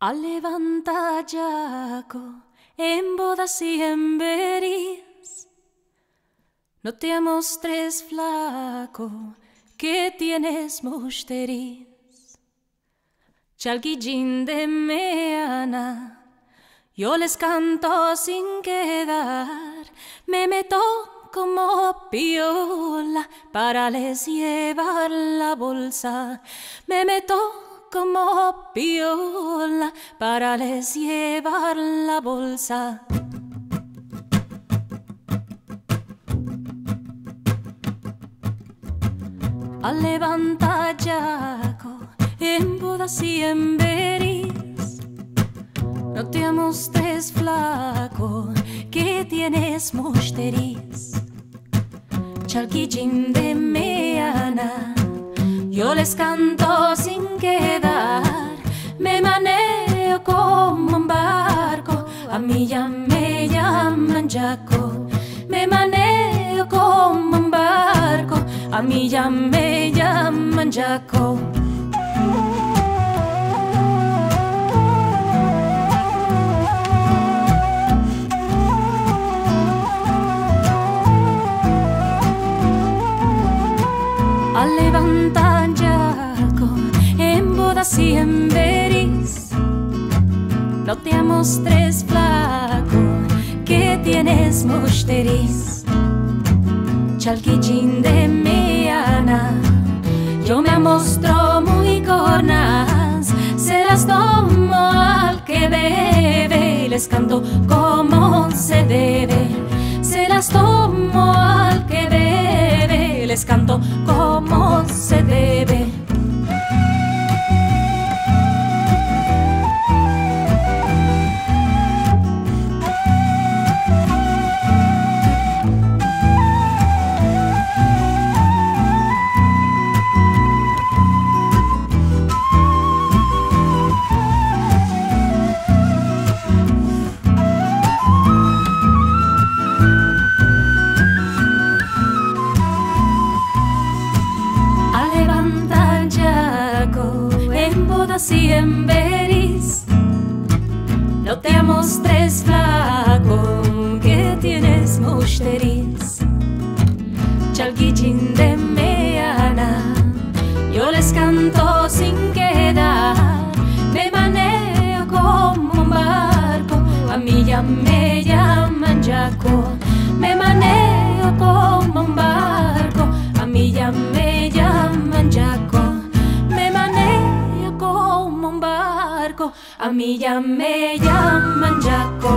A levanta Jaco en bodas y en veris. No te mostres flaco, que tienes musteris. Chalguillín de meana, yo les canto sin quedar, me meto como piola para les llevar la bolsa, me meto como piola para les llevar la bolsa. A levanta yaco en bodas y en beris. No te mostres flaco, que tienes musteris. Chalquillín de meana yo les canto sin quedar, me maneo como un barco, a mí ya me llaman Jaco. Me maneo como un barco, a mí ya me llaman Jaco. levantar y en veris. No te tres flaco que tienes musteris. Chalquillín de meana, yo me amostro muy cornas, se las tomo al que bebe, les canto como se debe, se las tomo al y en veris. No te mostres flaco que tienes musteris. Chalguillín de meana, yo les canto sin quedar. Me maneo como un barco, a mí ya me llaman yaco. A mí ya me llaman yaco.